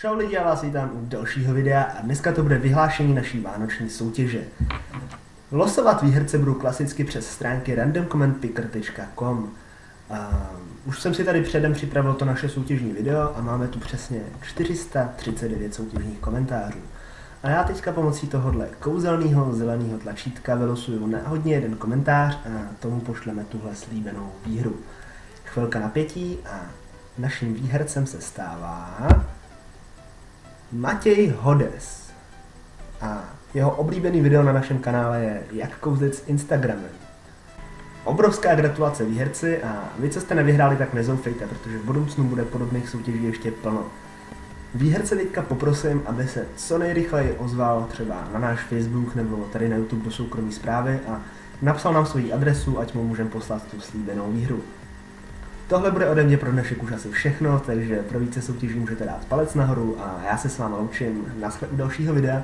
Čau lidi, já vás vítám u dalšího videa a dneska to bude vyhlášení naší vánoční soutěže. Losovat výherce budu klasicky přes stránky randomcommentpicker.com. Uh, už jsem si tady předem připravil to naše soutěžní video a máme tu přesně 439 soutěžních komentářů. A já teďka pomocí tohohle kouzelného zeleného tlačítka vylosuju náhodně jeden komentář a tomu pošleme tuhle slíbenou výhru. Chvilka napětí a naším výhercem se stává Matěj Hodes. A jeho oblíbený video na našem kanále je Jak kouzlit s Instagramem. Obrovská gratulace výherci a vy, co jste nevyhráli, tak nezoufejte, protože v budoucnu bude podobných soutěží ještě plno. Výherce teďka poprosím, aby se co nejrychleji ozval třeba na náš Facebook nebo tady na YouTube do soukromí zprávy a napsal nám svoji adresu, ať mu můžeme poslat tu slíbenou výhru. Tohle bude ode mě pro dnešek už asi všechno, takže pro více soutěží můžete dát palec nahoru a já se s vámi loučím. Naschle u dalšího videa.